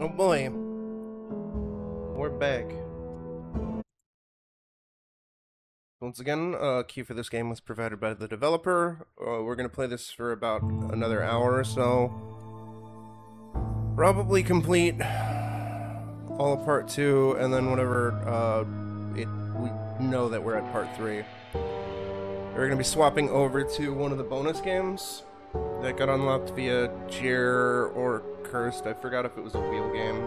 Oh boy. We're back. Once again, uh, key for this game was provided by the developer. Uh, we're gonna play this for about another hour or so. Probably complete all of part two, and then whenever uh, it we know that we're at part three, we're gonna be swapping over to one of the bonus games that got unlocked via Cheer or Cursed. I forgot if it was a wheel game.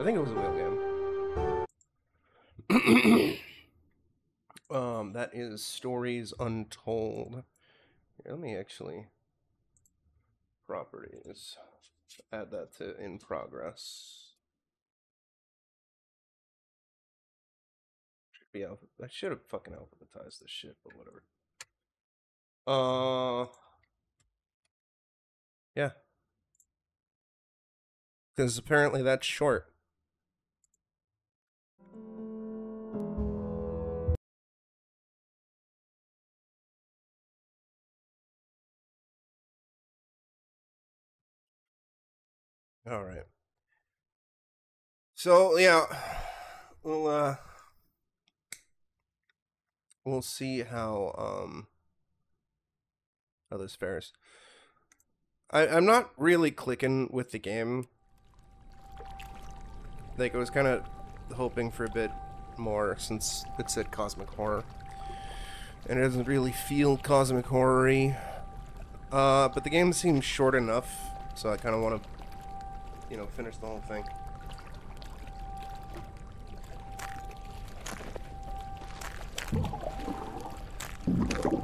I think it was a wheel game. um, that is Stories Untold. Here, let me actually properties. Add that to in progress. Should be alpha- I should have fucking alphabetized this shit, but whatever. Uh, yeah. Because apparently that's short. All right. So yeah, we'll uh, we'll see how um how this fares. I I'm not really clicking with the game. Like I was kind of hoping for a bit more since it said cosmic horror, and it doesn't really feel cosmic horror-y. Uh, but the game seems short enough, so I kind of want to you know, finish the whole thing.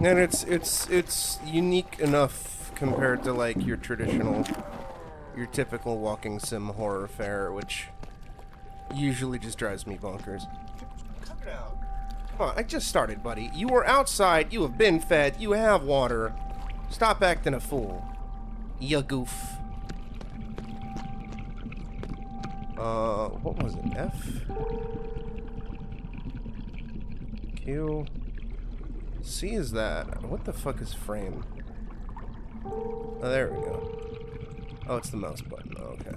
And it's it's it's unique enough compared to like your traditional your typical walking sim horror fare, which usually just drives me bonkers. Come on, I just started, buddy. You were outside, you have been fed, you have water. Stop acting a fool. You goof. Uh, what was it? F? Q? C is that. What the fuck is frame? Oh, there we go. Oh, it's the mouse button. Oh, okay.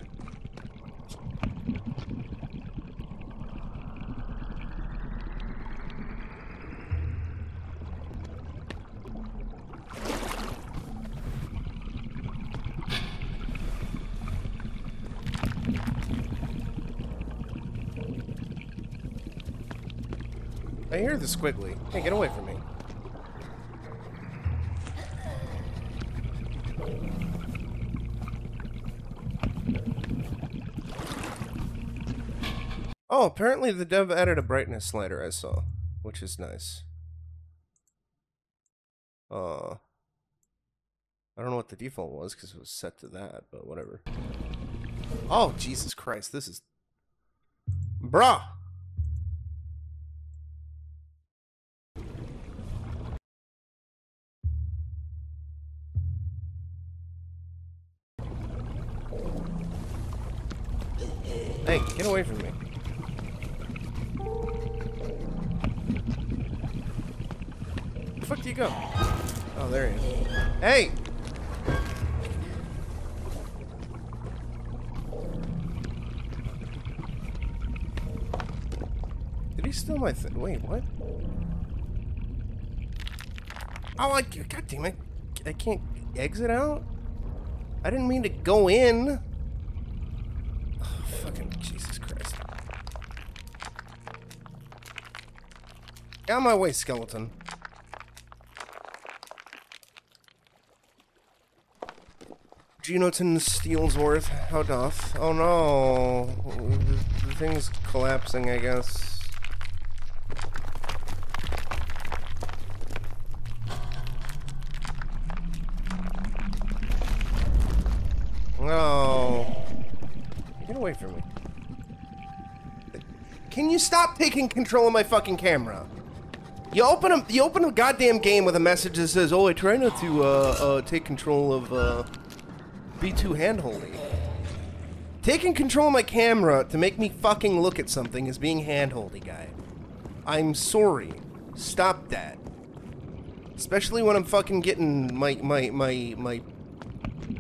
I hear the squiggly. Hey, get away from me. Oh, apparently the dev added a brightness slider I saw, which is nice. Uh, I don't know what the default was because it was set to that, but whatever. Oh, Jesus Christ, this is... Bruh! Hey, get away from me. The fuck do you go? Oh, there he is. Hey! Did he steal my thing? Wait, what? Oh, I, God damn it. I can't exit out? I didn't mean to go in. Oh, fucking Jesus Christ. Out of my way, skeleton. Genoton steals worth. How doth? Oh no. The, the thing's collapsing, I guess. No. Get away from me. Can you stop taking control of my fucking camera? You open a you open a goddamn game with a message that says, "Oh, I try not to uh, uh, take control of uh, be too handholdy." Taking control of my camera to make me fucking look at something is being handholdy, guy. I'm sorry. Stop that. Especially when I'm fucking getting my my my my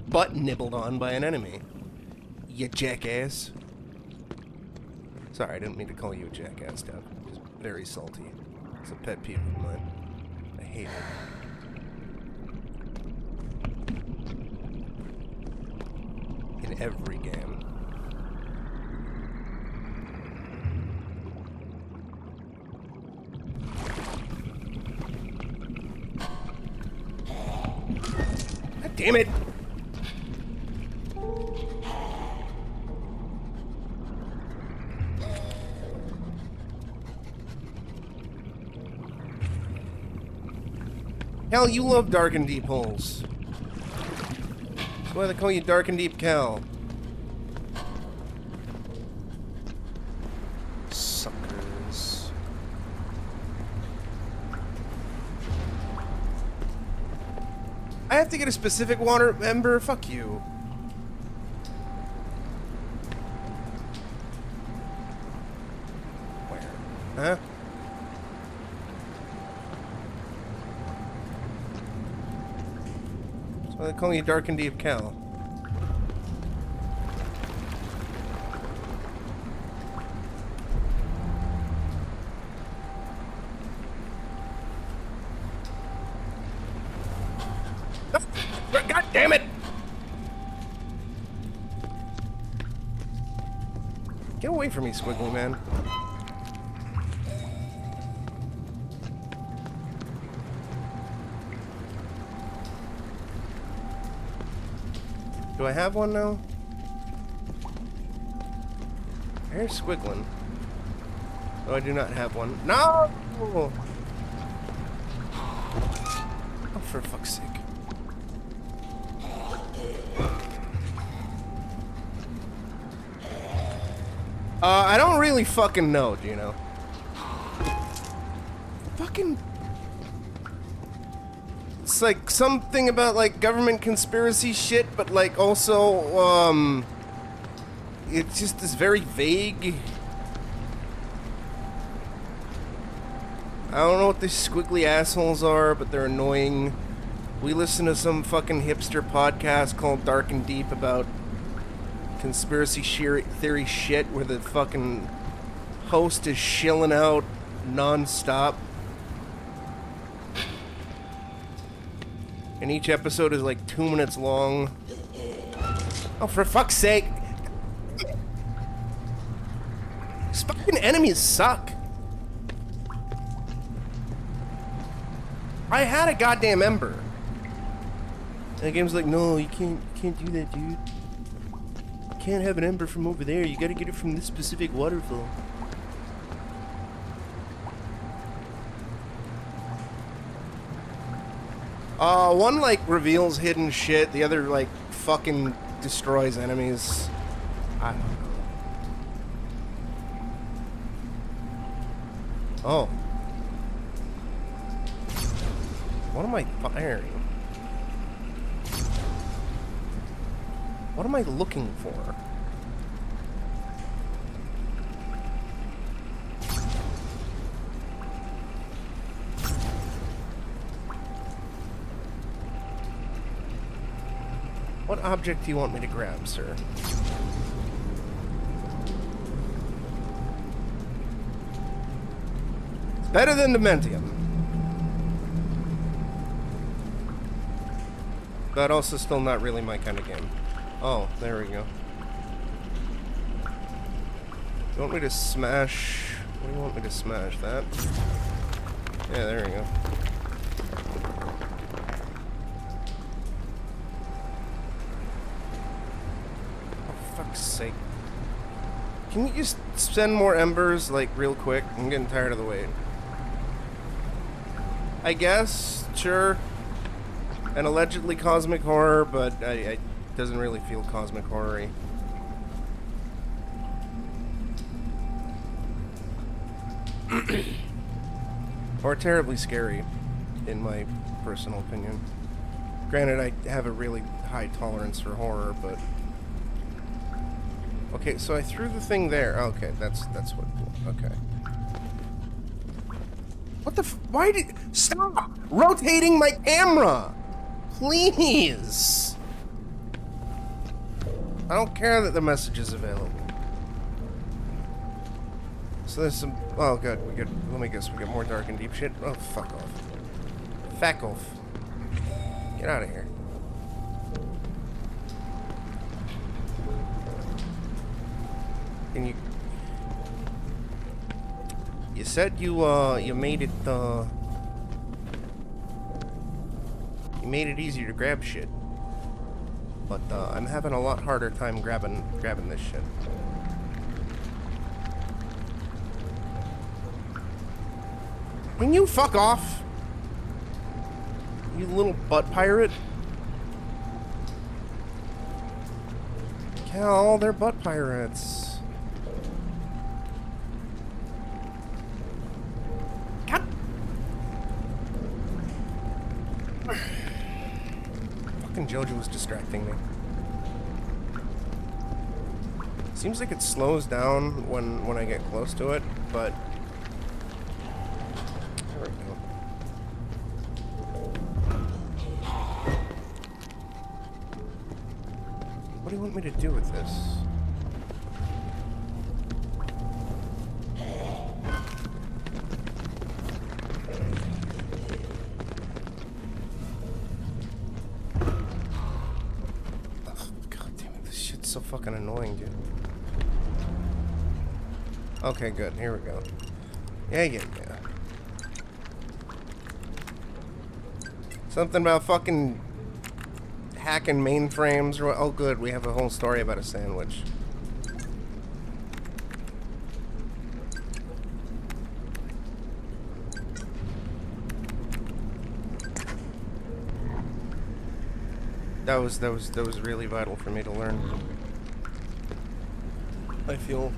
butt nibbled on by an enemy. You jackass. Sorry, I didn't mean to call you a jackass, Dev. Just very salty. It's a pet peeve of mine. I hate it. In every game. Damn it! Hell, you love dark and deep holes. Why they call you Dark and Deep Cal. Suckers. I have to get a specific water ember? Fuck you. Where? Huh? They you Dark and Deep Cal. God damn it! Get away from me, Squiggly Man. Do I have one now? Here's Squiggling. Oh, I do not have one. No! Oh, for fuck's sake. Uh, I don't really fucking know, do you know? Fucking... It's like something about like government conspiracy shit, but like also, um... It's just this very vague... I don't know what these squiggly assholes are, but they're annoying. We listen to some fucking hipster podcast called Dark and Deep about conspiracy theory shit where the fucking host is shilling out non-stop. And each episode is like two minutes long. Oh, for fuck's sake! Fucking enemies suck. I had a goddamn ember. And the game's like, no, you can't, you can't do that, dude. You can't have an ember from over there. You gotta get it from this specific waterfall. Uh, one, like, reveals hidden shit. The other, like, fucking destroys enemies. I don't know. Oh. What am I firing? What am I looking for? Object do you want me to grab, sir? Better than Dementium. But also still not really my kind of game. Oh, there we go. You want me to smash... What do you want me to smash? That? Yeah, there we go. Fuck's sake. Can you just send more embers, like, real quick? I'm getting tired of the wait. I guess, sure an allegedly cosmic horror, but I, I doesn't really feel cosmic horror-y. or terribly scary, in my personal opinion. Granted, I have a really high tolerance for horror, but... Okay, so I threw the thing there. Oh, okay, that's that's what... Okay. What the f- Why did- Stop! Rotating my camera! Please! I don't care that the message is available. So there's some... Oh, good. We get... Let me guess. We get more dark and deep shit. Oh, fuck off. Fuck off. Get out of here. Said you, uh, you made it, uh... You made it easier to grab shit. But, uh, I'm having a lot harder time grabbing, grabbing this shit. Can you fuck off? You little butt pirate. Cal, they're butt pirates. Jojo was distracting me. Seems like it slows down when when I get close to it, but never know. What do you want me to do with this? Okay, good. Here we go. Yeah, yeah, yeah. Something about fucking hacking mainframes or oh good we have a whole story about a sandwich that was that was that was really vital for me to learn I feel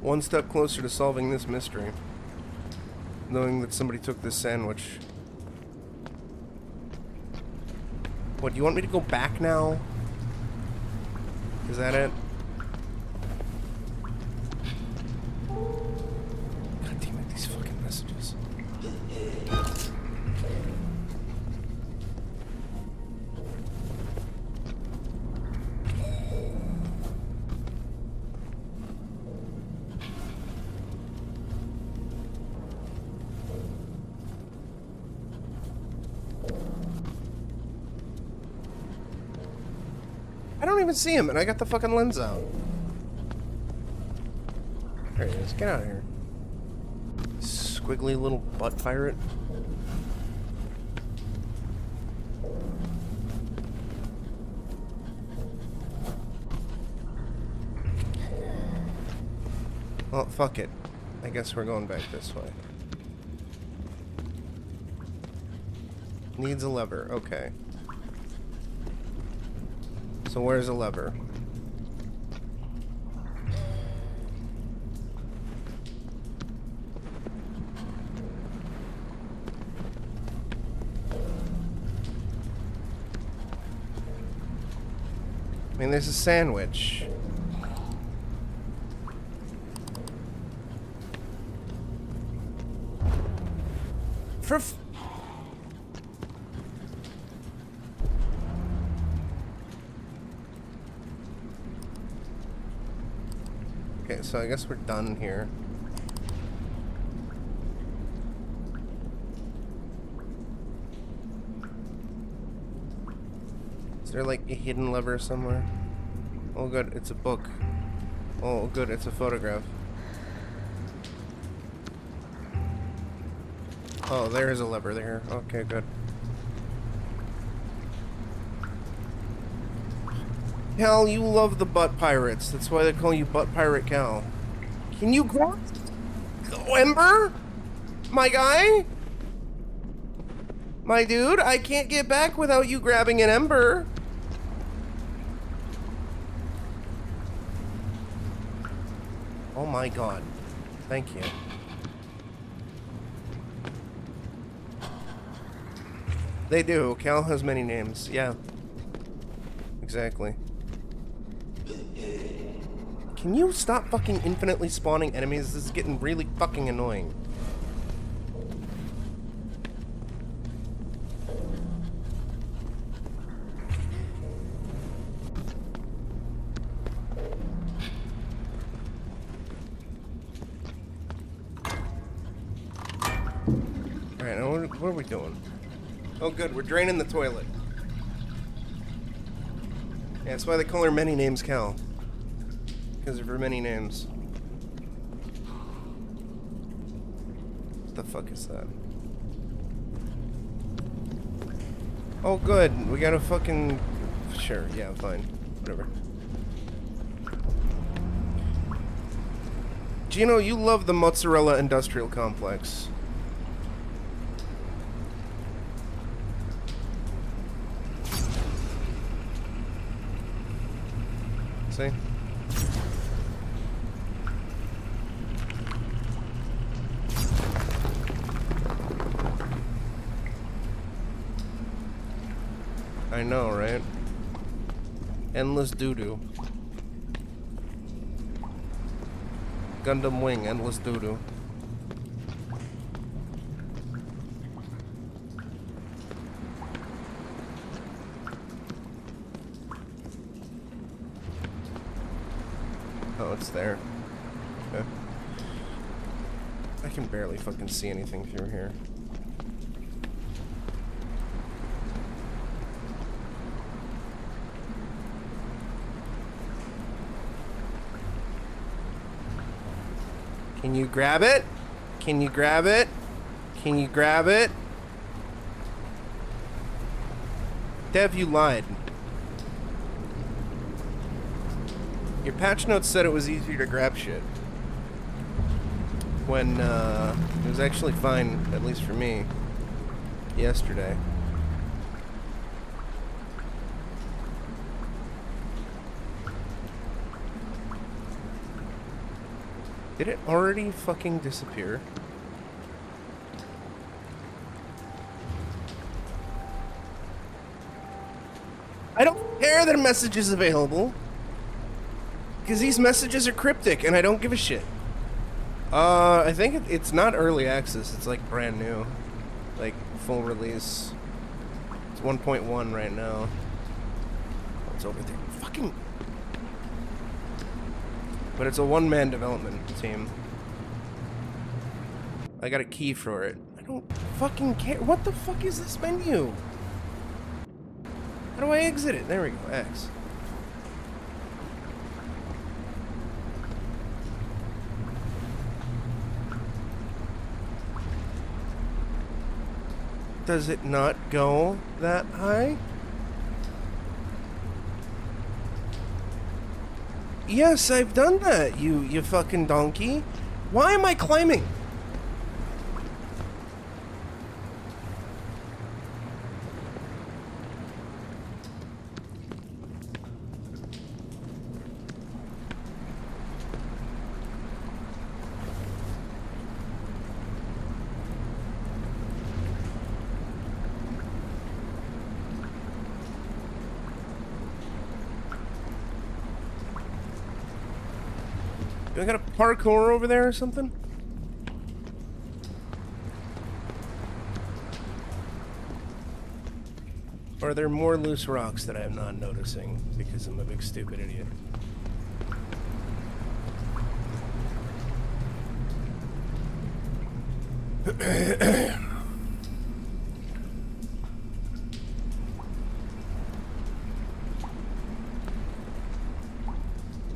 one step closer to solving this mystery knowing that somebody took this sandwich What, do you want me to go back now? Is that it? Even see him, and I got the fucking lens out. There he is. Get out of here. Squiggly little butt pirate. Well, fuck it. I guess we're going back this way. Needs a lever. Okay. So where's the lever? I mean, there's a sandwich. For so I guess we're done here. Is there like a hidden lever somewhere? Oh good, it's a book. Oh good, it's a photograph. Oh, there is a lever there. Okay, good. Cal, you love the butt pirates. That's why they call you Butt Pirate Cal. Can you grab Ember? My guy? My dude, I can't get back without you grabbing an Ember. Oh my god. Thank you. They do. Cal has many names. Yeah. Exactly. Can you stop fucking infinitely spawning enemies? This is getting really fucking annoying. Alright, what are we doing? Oh good, we're draining the toilet. Yeah, that's why they call her Many Names Cal. Because of her many names. What the fuck is that? Oh, good. We got a fucking... Sure, yeah, fine. Whatever. Gino, you love the mozzarella industrial complex. See? I know, right? Endless doo-doo. Gundam Wing, endless doo-doo. Oh, it's there. Okay. I can barely fucking see anything through here. Can you grab it? Can you grab it? Can you grab it? Dev, you lied. Your patch notes said it was easier to grab shit. When, uh, it was actually fine, at least for me, yesterday. Did it already fucking disappear? I don't care that a message is available. Because these messages are cryptic and I don't give a shit. Uh, I think it, it's not early access. It's like brand new. Like full release. It's 1.1 right now. Oh, it's over there. Fucking but it's a one-man development team. I got a key for it. I don't fucking care. What the fuck is this menu? How do I exit it? There we go, X. Does it not go that high? Yes, I've done that, you, you fucking donkey. Why am I climbing? I got a parkour over there or something? Or are there more loose rocks that I'm not noticing because I'm a big stupid idiot?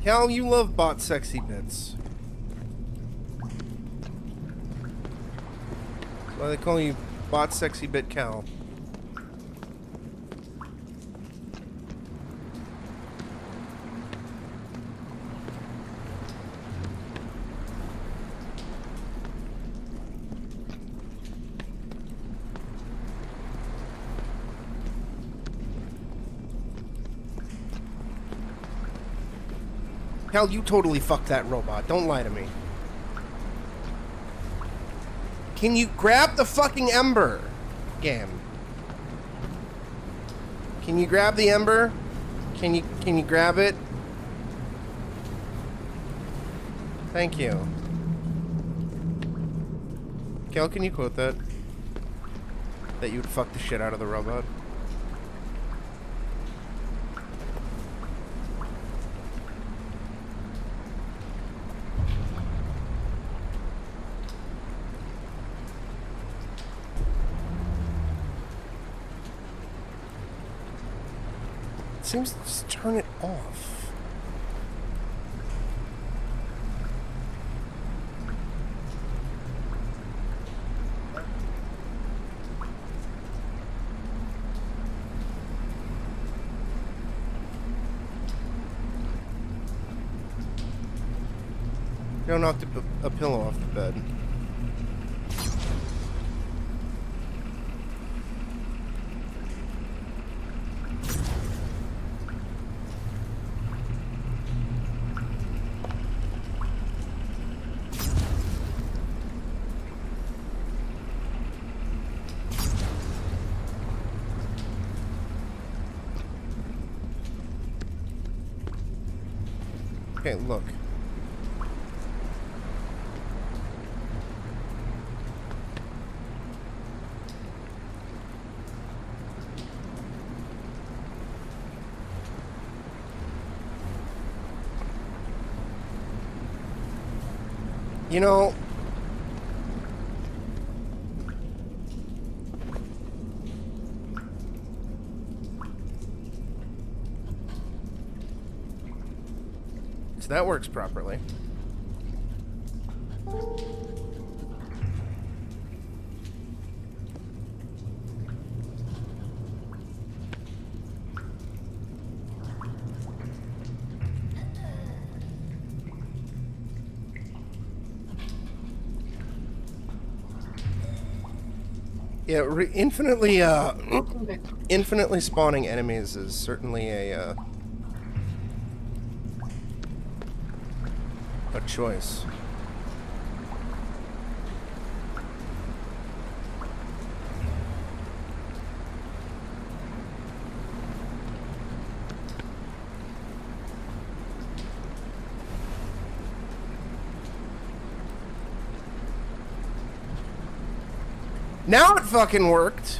Cal, you love bot sexy bits. Why they call you bot sexy bit Cal. Hell, you totally fucked that robot. Don't lie to me. Can you grab the fucking ember? Gam. Can you grab the ember? Can you can you grab it? Thank you. Kel, can you quote that? That you would fuck the shit out of the robot? Seems to just turn it off. You don't knock a pillow off the bed. Okay, look. You know, so that works properly. Yeah, infinitely, uh, infinitely spawning enemies is certainly a, uh, a choice. Now it fucking worked.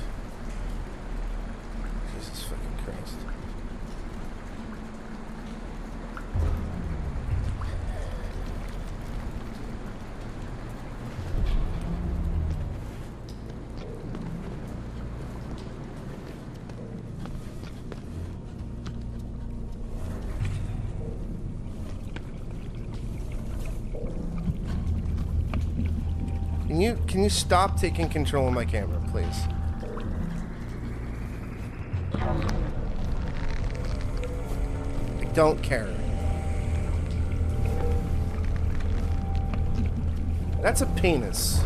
Can you stop taking control of my camera, please? I don't care. That's a penis.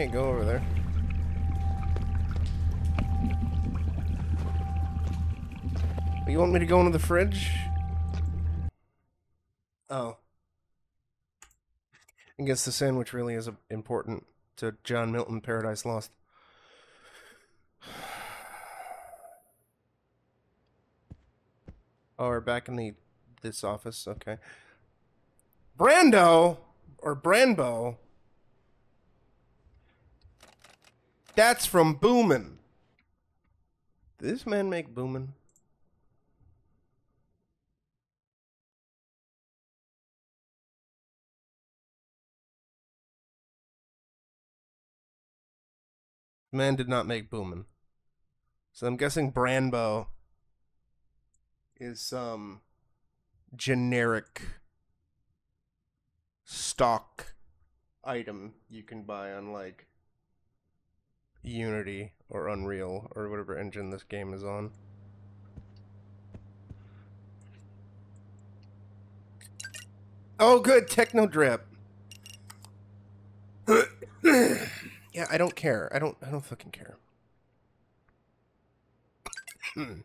Can't go over there. You want me to go into the fridge? Oh. I guess the sandwich really is important to John Milton Paradise Lost. Oh, we're back in the this office. Okay. Brando or Branbo. That's from Boomin. Did this man make Boomin? Man did not make Boomin. So I'm guessing Branbo is some generic stock item you can buy on like Unity or Unreal or whatever engine this game is on. Oh, good techno drip. yeah, I don't care. I don't. I don't fucking care. Hmm.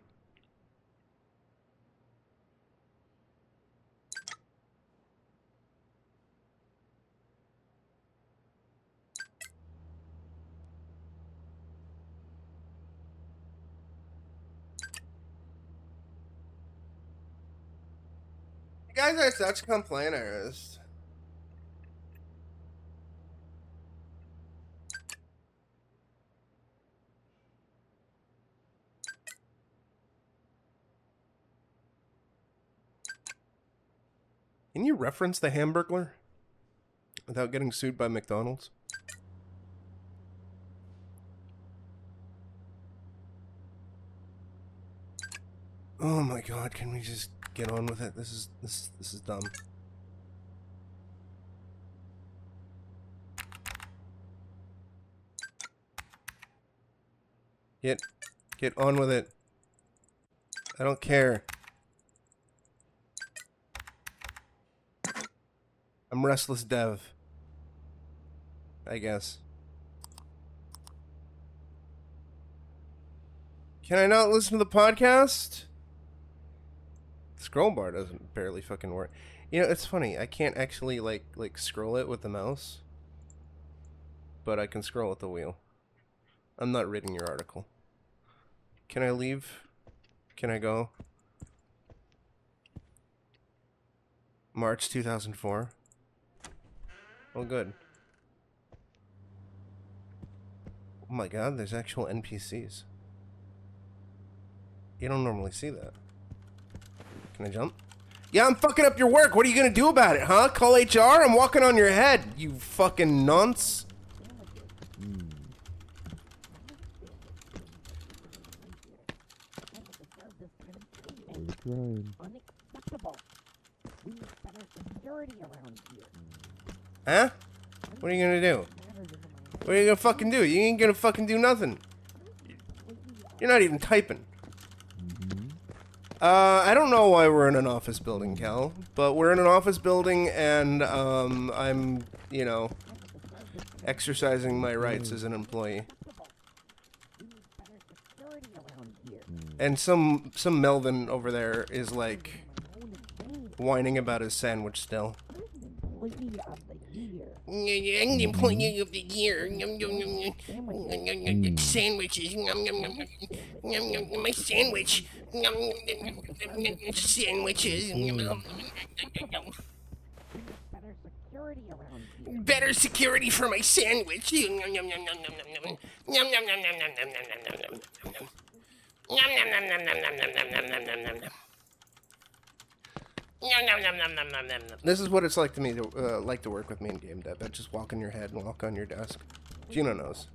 Guys are such complainers. Can you reference the Hamburglar without getting sued by McDonald's? Oh my god, can we just get on with it? This is this this is dumb. Get get on with it. I don't care. I'm restless dev. I guess. Can I not listen to the podcast? Scroll bar doesn't barely fucking work. You know, it's funny. I can't actually like like scroll it with the mouse, but I can scroll with the wheel. I'm not reading your article. Can I leave? Can I go? March 2004. Well, good. Oh my god, there's actual NPCs. You don't normally see that. Can I jump? Yeah, I'm fucking up your work. What are you gonna do about it, huh? Call HR? I'm walking on your head, you fucking nonce. Unacceptable. We security around here. Huh? What are you gonna do? What are you gonna fucking do? You ain't gonna fucking do nothing. You're not even typing. Uh, I don't know why we're in an office building, Cal, but we're in an office building and, um, I'm, you know, exercising my rights as an employee. And some, some Melvin over there is like whining about his sandwich still. Employee of the year. I'm the employee of the year. Yum, yum, yum, yum. Sandwiches. Yum, yum, yum, yum. Yum, yum, yum. My sandwich. Yum, yum, yum. Sandwiches. Yum, yum. Better security around here. Better security for my sandwich. Yum, yum, yum, yum, yum, yum, yum. Yum, yum, yum, yum, yum, yum, yum, yum, yum, yum, yum. Yum, yum, yum, yum, yum, yum, yum, yum, yum, yum, yum, yum. Yum, yum, yum, yum, yum, yum, yum, yum. This is what it's like to me to, uh, like to work with me in game dev. I just walk on your head and walk on your desk. Gino knows.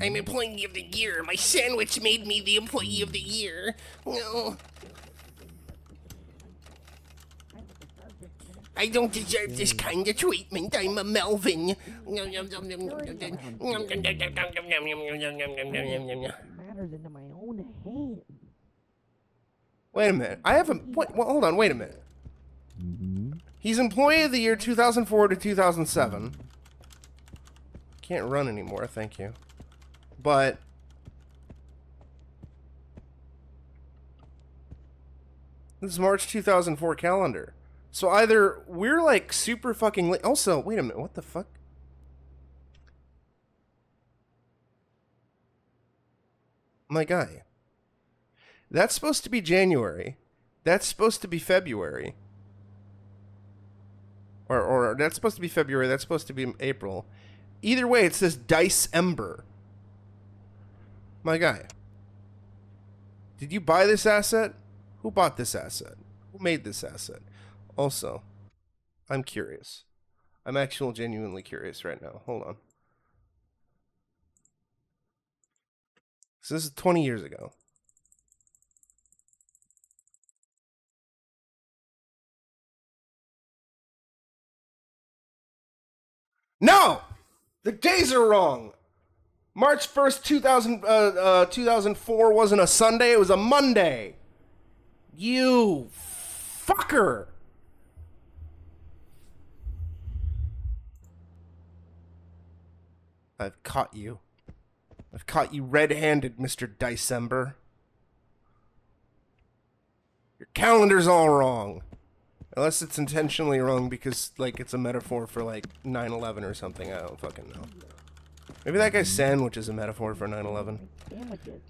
I'm employee of the year. My sandwich made me the employee of the year. No. I don't deserve this kind of treatment. I'm a Melvin. Matters into my own hands. Wait a minute. I have a. Wait, well, hold on. Wait a minute. Mm-hmm. He's employee of the year 2004 to 2007. Can't run anymore. Thank you. But. This is March 2004 calendar. So either we're like super fucking late. Also, wait a minute. What the fuck? My guy. That's supposed to be January. That's supposed to be February. Or, or that's supposed to be February. That's supposed to be April. Either way, it says Dice Ember. My guy. Did you buy this asset? Who bought this asset? Who made this asset? Also, I'm curious. I'm actually genuinely curious right now. Hold on. So this is 20 years ago. No! The days are wrong. March 1st, 2000, uh, uh, 2004 wasn't a Sunday, it was a Monday. You fucker. I've caught you. I've caught you red handed, Mr. December. Your calendar's all wrong. Unless it's intentionally wrong because, like, it's a metaphor for, like, 9 11 or something. I don't fucking know. Maybe that guy's sandwich is a metaphor for 9/11. Sandwiches.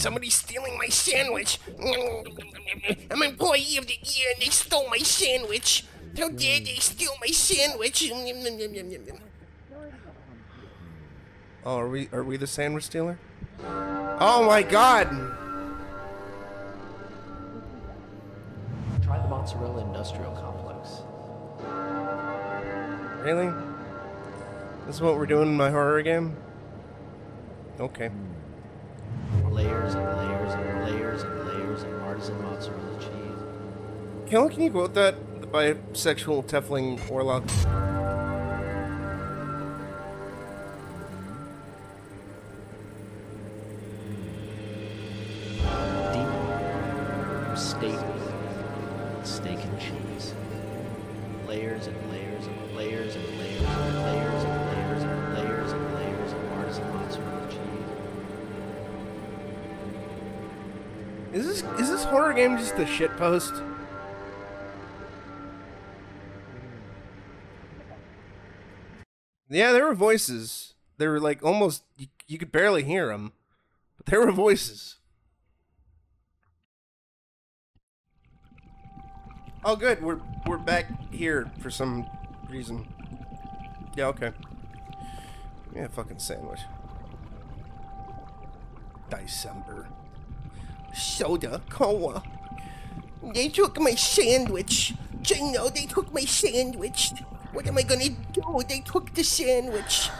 Somebody's stealing my sandwich. I'm employee of the year and they stole my sandwich. How dare they steal my sandwich? Oh, are we are we the sandwich stealer? Oh my God! Mozzarella Industrial Complex. Really? This is what we're doing in my horror game? Okay. Layers and layers and layers and layers of artisan mozzarella cheese. Kel, can you quote that? The bisexual Tiefling Warlock. Game just a shit post? Yeah, there were voices. They were like almost you, you could barely hear them, but there were voices. Oh, good. We're we're back here for some reason. Yeah, okay. Yeah, fucking sandwich. December. Soda, cola. They took my sandwich. Gino, they took my sandwich. What am I gonna do? They took the sandwich.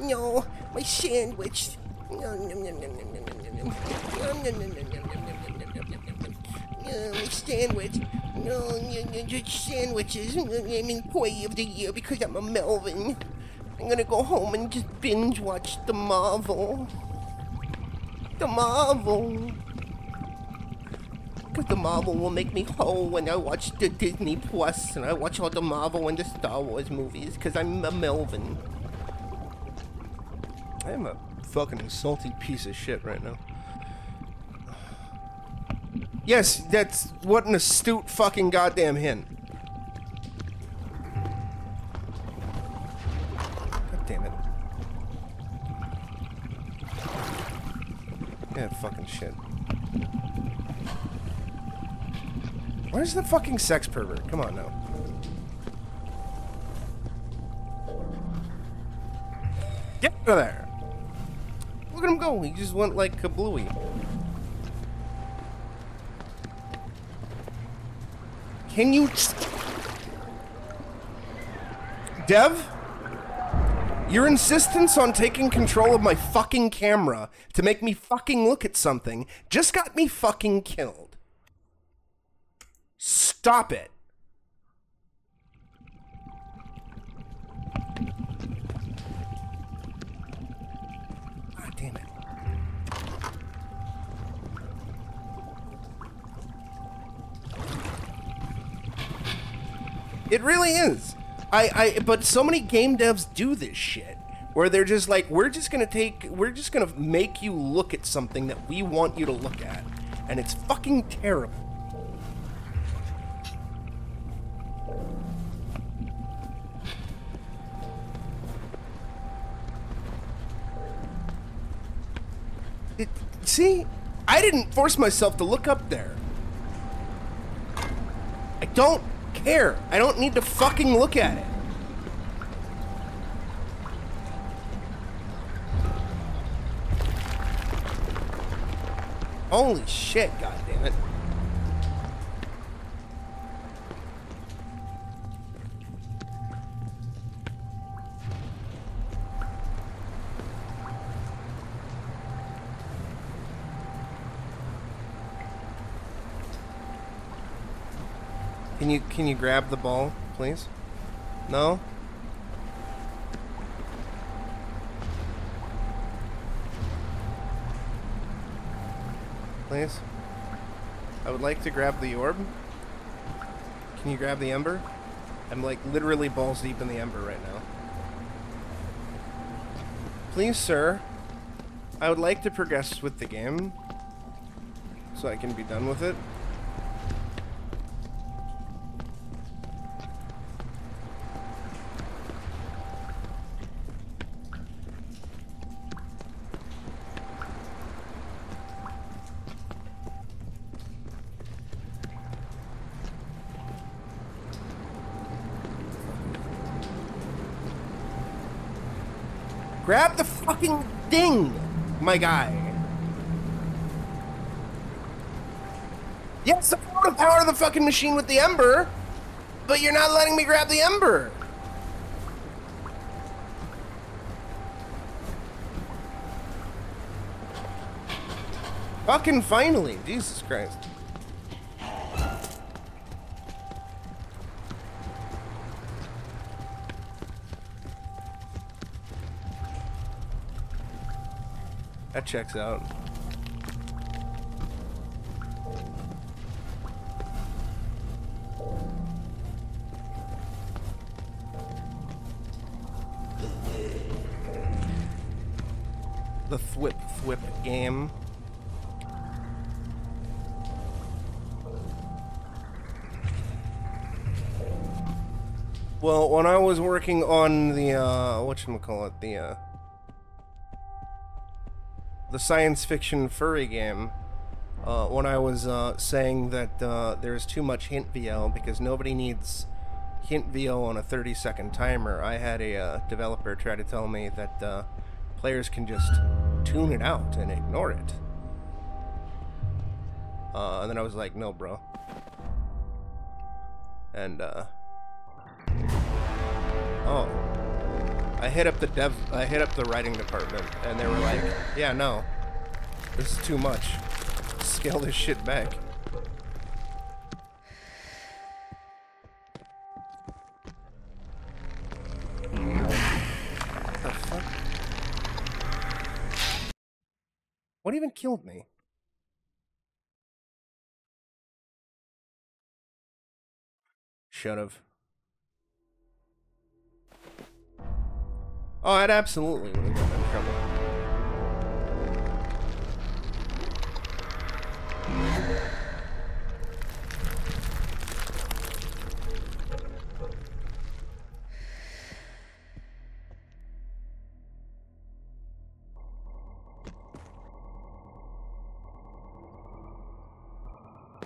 No, my sandwich. No, no, no, no, no, no, no, no, no. No, no, no, no, no, no, no, no, no, no. No, my sandwich. No, no, no, just sandwiches. I'm employee of the year because I'm a Melvin. I'm gonna go home and just binge watch the Marvel. The Marvel. Because the Marvel will make me whole when I watch the Disney Plus and I watch all the Marvel and the Star Wars movies because I'm a Melvin. I am a fucking salty piece of shit right now. Yes, that's what an astute fucking goddamn hint. God damn it. Yeah, fucking shit. Where's the fucking sex pervert? Come on now. Get of there! Look at him go. He just went like kablooey. Can you... Dev? Your insistence on taking control of my fucking camera to make me fucking look at something just got me fucking killed. Stop it. God damn it. It really is. I, I but so many game devs do this shit where they're just like we're just going to take we're just going to make you look at something that we want you to look at and it's fucking terrible. It, see, I didn't force myself to look up there. I don't care. I don't need to fucking look at it. Holy shit, goddammit. Can you can you grab the ball, please? No? Please? I would like to grab the orb. Can you grab the ember? I'm like literally balls deep in the ember right now. Please, sir. I would like to progress with the game so I can be done with it. Grab the fucking thing, my guy. Yes, I want to power the fucking machine with the ember, but you're not letting me grab the ember. Fucking finally, Jesus Christ. Checks out. The Thwip Thwip game. Well, when I was working on the uh whatchamacallit, the uh the science fiction furry game, uh, when I was uh, saying that uh, there's too much hint VO because nobody needs hint VO on a 30 second timer, I had a uh, developer try to tell me that uh, players can just tune it out and ignore it. Uh, and then I was like, no, bro. And, uh. Oh. I hit up the dev, I hit up the writing department, and they were like, "Yeah, no, this is too much. Scale this shit back." What The fuck? What even killed me? Should've. Oh, I'd absolutely would have gotten in trouble.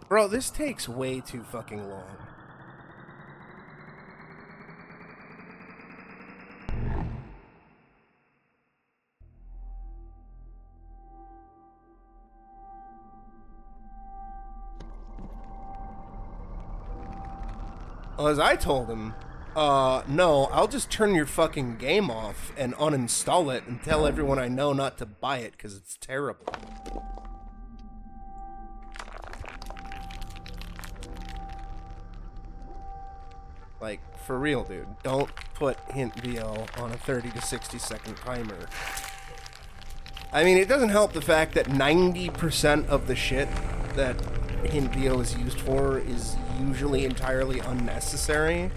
Bro, this takes way too fucking long. Well, as I told him, uh, no, I'll just turn your fucking game off and uninstall it and tell everyone I know not to buy it because it's terrible. Like, for real, dude. Don't put hint VO on a 30 to 60 second timer. I mean, it doesn't help the fact that 90% of the shit that VO is used for is usually entirely unnecessary.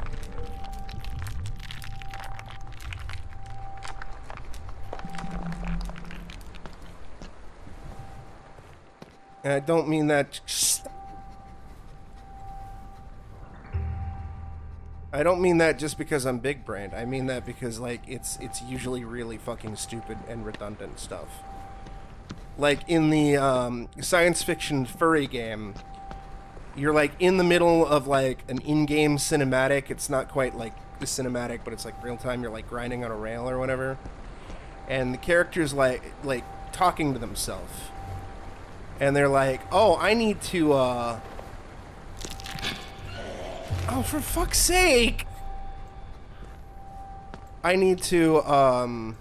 And I don't mean that. I don't mean that just because I'm big brand. I mean that because like it's it's usually really fucking stupid and redundant stuff. Like in the um, science fiction furry game, you're like in the middle of like an in-game cinematic. It's not quite like the cinematic, but it's like real time. You're like grinding on a rail or whatever, and the characters like like talking to themselves, and they're like, "Oh, I need to." uh... Oh, for fuck's sake! I need to um.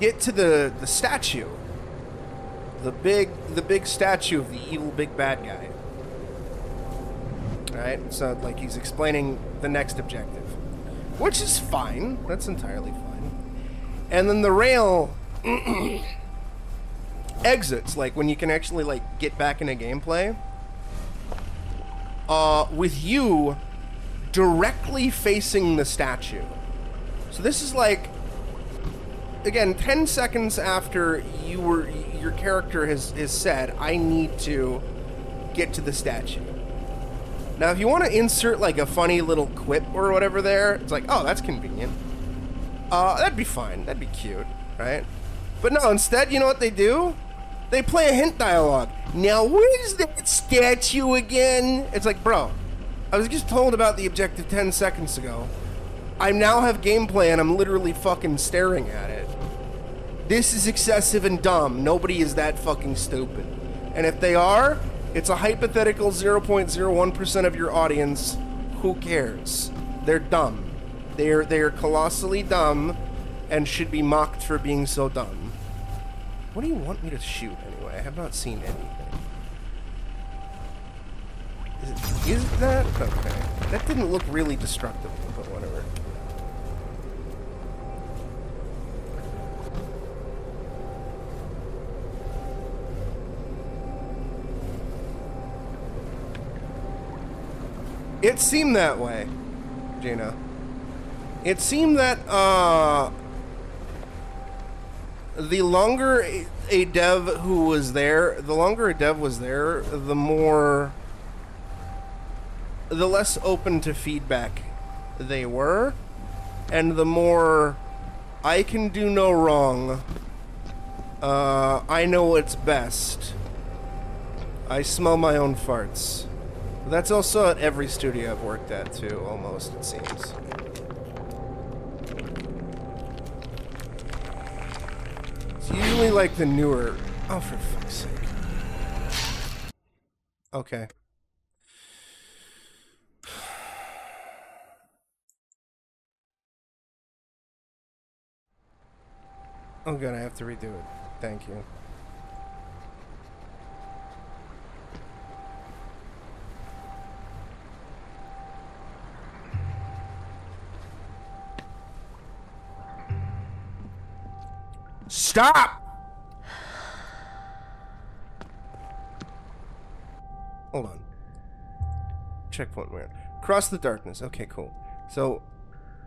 Get to the the statue. The big the big statue of the evil big bad guy. Alright, so like he's explaining the next objective. Which is fine. That's entirely fine. And then the rail exits, like when you can actually like get back into gameplay. Uh with you directly facing the statue. So this is like again 10 seconds after you were your character has, has said i need to get to the statue. Now if you want to insert like a funny little quip or whatever there it's like oh that's convenient. Uh, that'd be fine. That'd be cute right? But no instead you know what they do? They play a hint dialogue. Now where's that statue again? It's like bro I was just told about the objective 10 seconds ago. I now have gameplay and I'm literally fucking staring at it. This is excessive and dumb. Nobody is that fucking stupid. And if they are, it's a hypothetical 0.01% of your audience. Who cares? They're dumb. They're they're colossally dumb and should be mocked for being so dumb. What do you want me to shoot anyway? I have not seen anything. Is, is that okay? That didn't look really destructive, but whatever. It seemed that way, Gina. It seemed that uh, the longer a, a dev who was there, the longer a dev was there, the more, the less open to feedback they were, and the more I can do no wrong. Uh, I know what's best. I smell my own farts. That's also at every studio I've worked at too, almost it seems. It's usually like the newer. Oh, for fuck's sake. Okay. Oh, I'm gonna have to redo it. Thank you. Stop! Hold on. Checkpoint where? Cross the darkness. Okay, cool. So,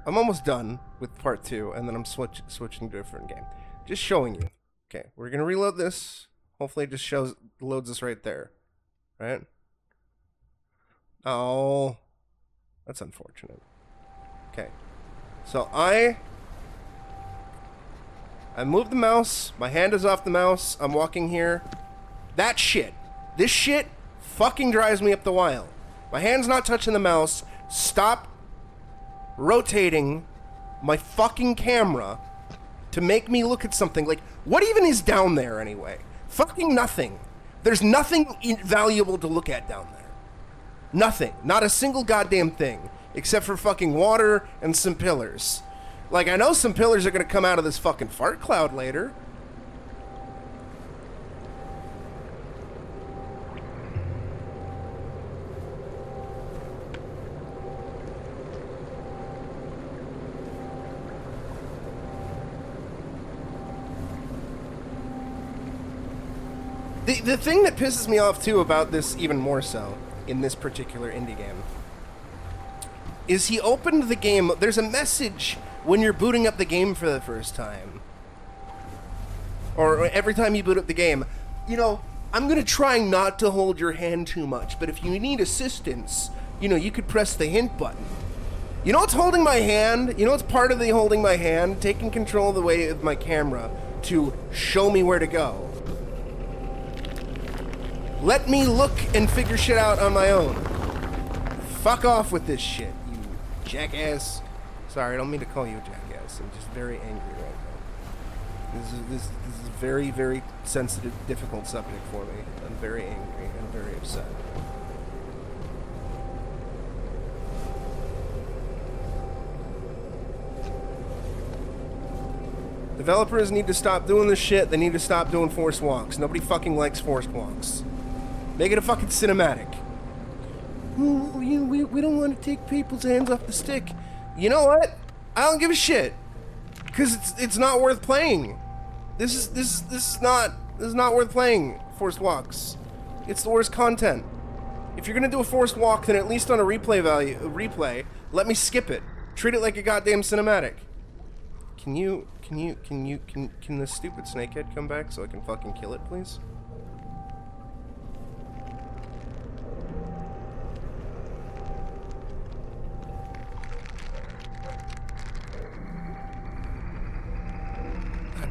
I'm almost done with part two, and then I'm switch switching to a different game. Just showing you. Okay, we're gonna reload this. Hopefully, it just shows loads us right there, right? Oh, that's unfortunate. Okay, so I I moved the mouse. My hand is off the mouse. I'm walking here. That shit. This shit fucking drives me up the wile. My hand's not touching the mouse. Stop rotating my fucking camera to make me look at something. Like, what even is down there anyway? Fucking nothing. There's nothing valuable to look at down there. Nothing. Not a single goddamn thing. Except for fucking water and some pillars. Like, I know some pillars are gonna come out of this fucking fart cloud later. The, the thing that pisses me off too about this even more so in this particular indie game is he opened the game there's a message when you're booting up the game for the first time or every time you boot up the game you know i'm going to try not to hold your hand too much but if you need assistance you know you could press the hint button you know what's holding my hand you know what's part of the holding my hand taking control of the way of my camera to show me where to go let me look and figure shit out on my own. Fuck off with this shit, you jackass. Sorry, I don't mean to call you a jackass. I'm just very angry right now. This is this, this is a very very sensitive, difficult subject for me. I'm very angry and very upset. Developers need to stop doing this shit. They need to stop doing forced walks. Nobody fucking likes forced walks. Make it a fucking cinematic. You- we, we don't want to take people's hands off the stick. You know what? I don't give a shit. Cause it's it's not worth playing. This is this is this is not this is not worth playing. Forced walks. It's the worst content. If you're gonna do a forced walk, then at least on a replay value a replay, let me skip it. Treat it like a goddamn cinematic. Can you can you can you can can this stupid snakehead come back so I can fucking kill it, please?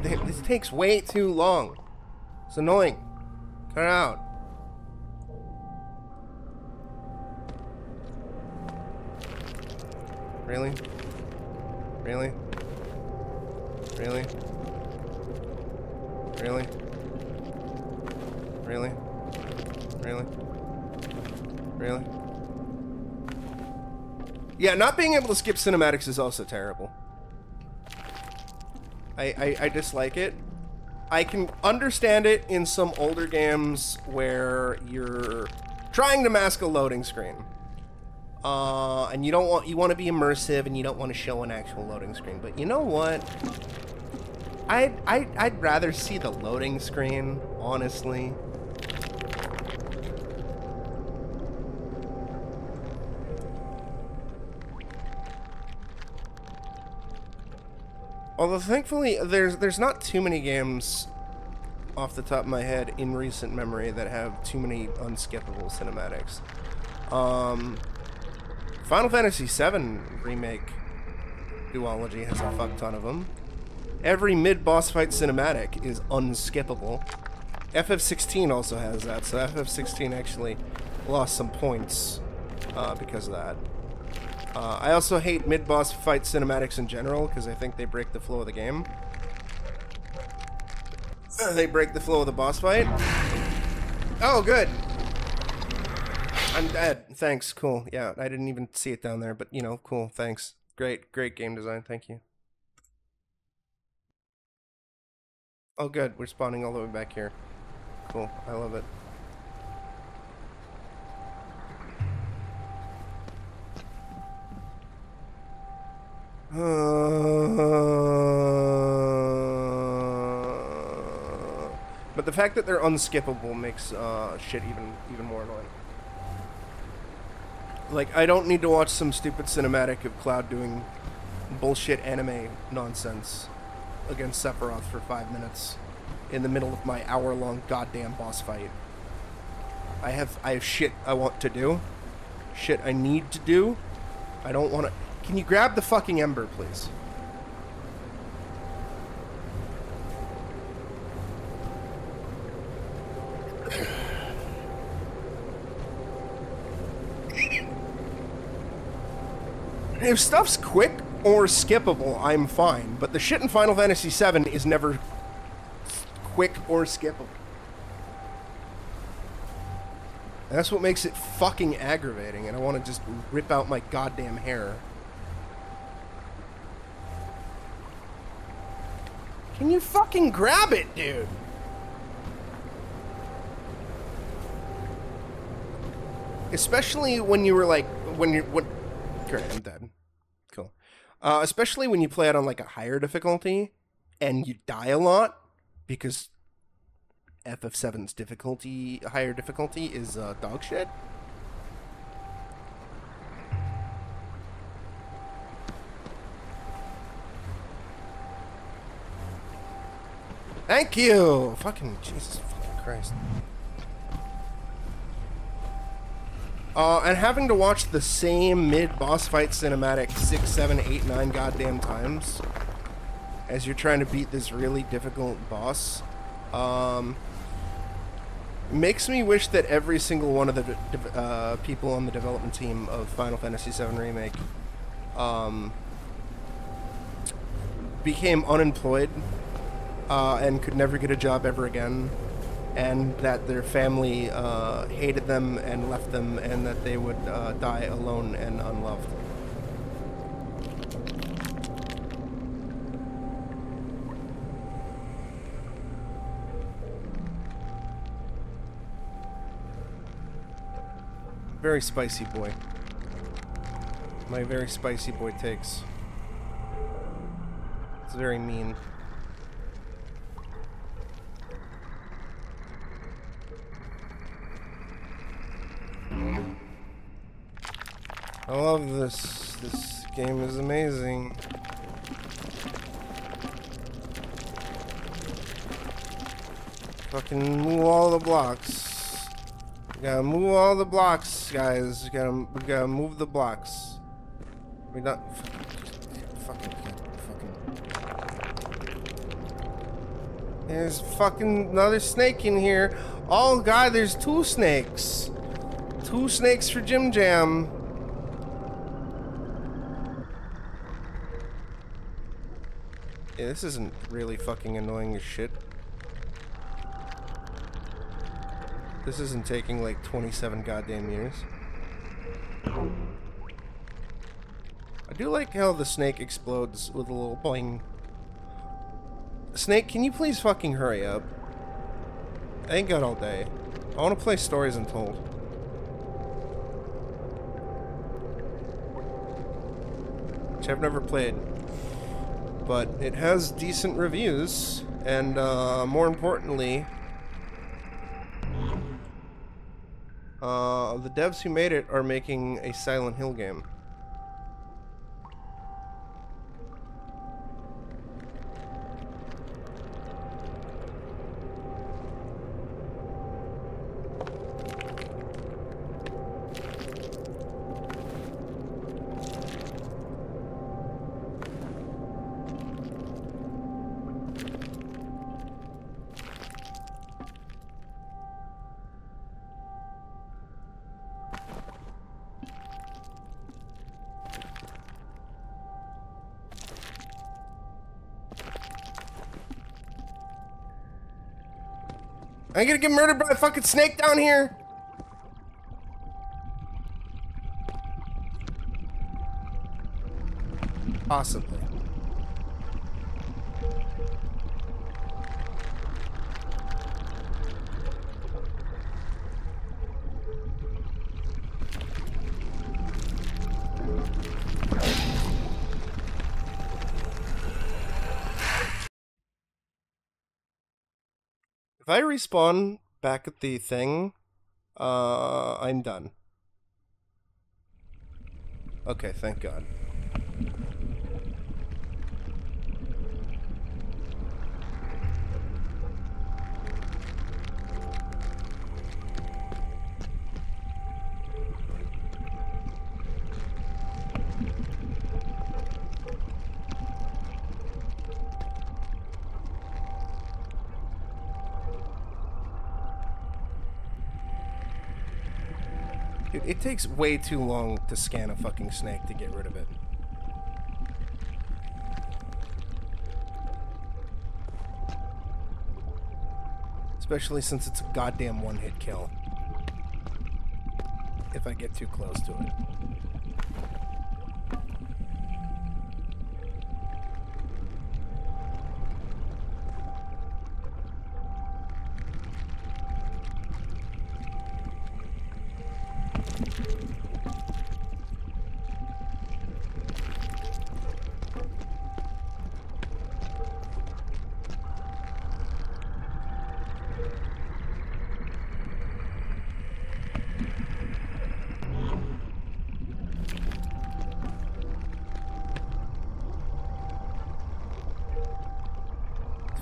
This takes way too long. It's annoying. Cut it out. Really? Really? Really? Really? Really? Really? Really? Yeah, not being able to skip cinematics is also terrible. I, I, I dislike it. I can understand it in some older games where you're trying to mask a loading screen. Uh, and you don't want you want to be immersive and you don't want to show an actual loading screen. But you know what? I'd, i I'd rather see the loading screen, honestly. Although thankfully there's there's not too many games off the top of my head in recent memory that have too many unskippable cinematics. Um, Final Fantasy VII remake duology has a fuck ton of them. Every mid-boss fight cinematic is unskippable. FF16 also has that, so FF16 actually lost some points uh, because of that. Uh, I also hate mid-boss fight cinematics in general because I think they break the flow of the game. they break the flow of the boss fight. Oh, good. I'm dead. Thanks. Cool. Yeah, I didn't even see it down there, but you know, cool. Thanks. Great, great game design. Thank you. Oh, good. We're spawning all the way back here. Cool. I love it. Uh, but the fact that they're unskippable makes uh, shit even even more annoying. Like, I don't need to watch some stupid cinematic of Cloud doing bullshit anime nonsense against Sephiroth for five minutes in the middle of my hour-long goddamn boss fight. I have I have shit I want to do, shit I need to do. I don't want to. Can you grab the fucking ember, please? If stuff's quick or skippable, I'm fine. But the shit in Final Fantasy VII is never quick or skippable. That's what makes it fucking aggravating, and I want to just rip out my goddamn hair. Can you fucking grab it, dude? Especially when you were like, when you, when, great, I'm dead. Cool. Uh, especially when you play it on like a higher difficulty, and you die a lot, because FF7's difficulty, higher difficulty is uh, dog shit. Thank you! Fucking Jesus fucking Christ. Uh, and having to watch the same mid-boss fight cinematic six, seven, eight, nine goddamn times as you're trying to beat this really difficult boss, um, makes me wish that every single one of the uh, people on the development team of Final Fantasy VII Remake um, became unemployed uh, and could never get a job ever again, and that their family uh, hated them and left them, and that they would uh, die alone and unloved. Very spicy boy. My very spicy boy takes. It's very mean. I love this. This game is amazing. Fucking move all the blocks. We gotta move all the blocks, guys. We gotta, we gotta move the blocks. We not fucking, fucking. There's fucking another snake in here. Oh god, there's two snakes. Two snakes for Jim Jam. This isn't really fucking annoying as shit. This isn't taking like 27 goddamn years. I do like how the snake explodes with a little boing. Snake, can you please fucking hurry up? I ain't got all day. I want to play Stories Untold. Which I've never played. But it has decent reviews, and uh, more importantly, uh, the devs who made it are making a Silent Hill game. I gonna get murdered by a fucking snake down here? Possibly. If I respawn back at the thing, uh, I'm done. Okay, thank God. It, takes way too long to scan a fucking snake to get rid of it. Especially since it's a goddamn one-hit kill. If I get too close to it.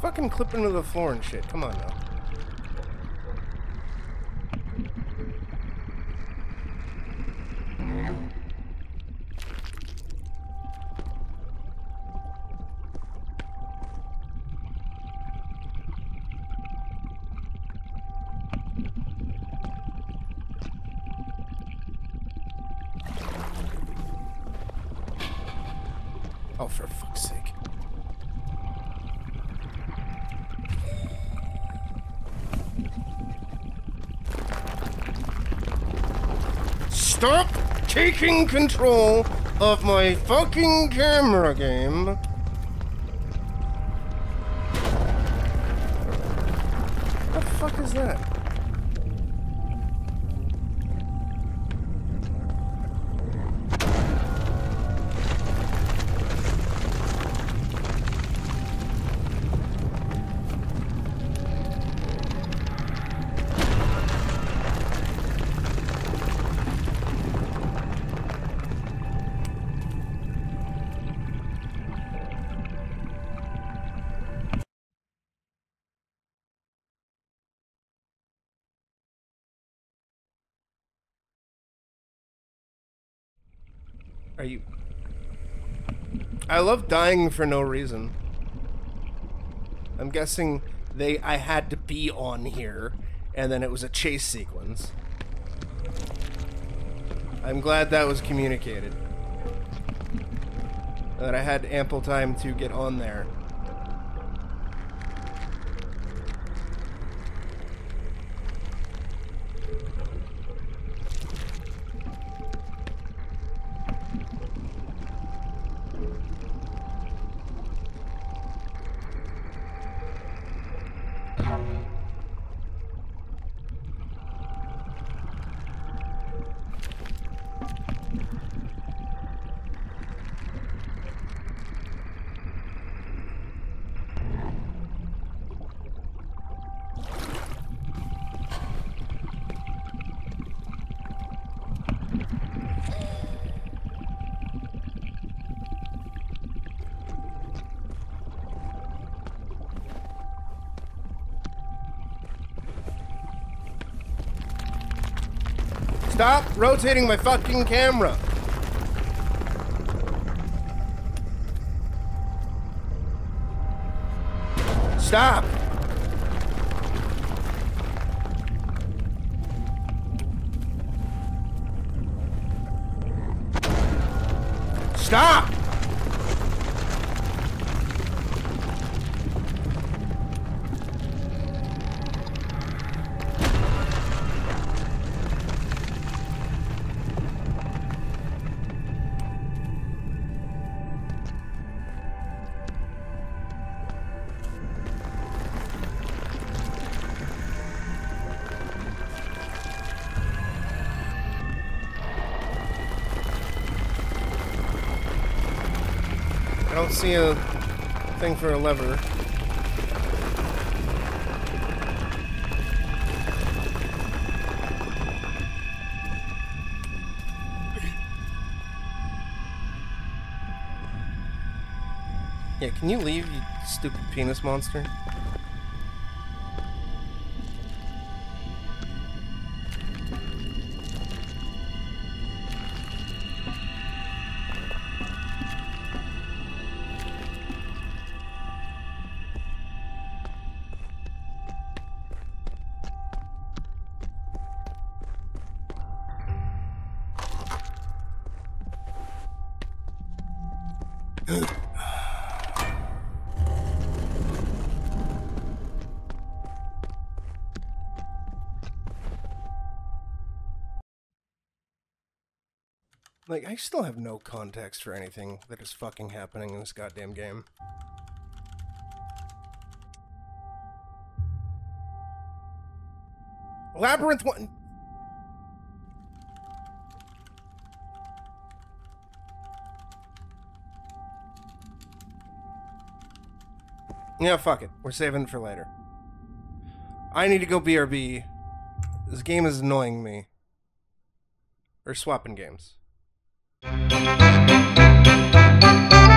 Fucking clip into the floor and shit. Come on now. Oh, for fuck's sake. Stop taking control of my fucking camera game. I love dying for no reason. I'm guessing they I had to be on here, and then it was a chase sequence. I'm glad that was communicated. That I had ample time to get on there rotating my fucking camera. Stop. Don't see a thing for a lever. Yeah, can you leave, you stupid penis monster? Like, I still have no context for anything that is fucking happening in this goddamn game. Labyrinth one. Yeah, fuck it. We're saving it for later. I need to go BRB. This game is annoying me. Or swapping games. Thank you.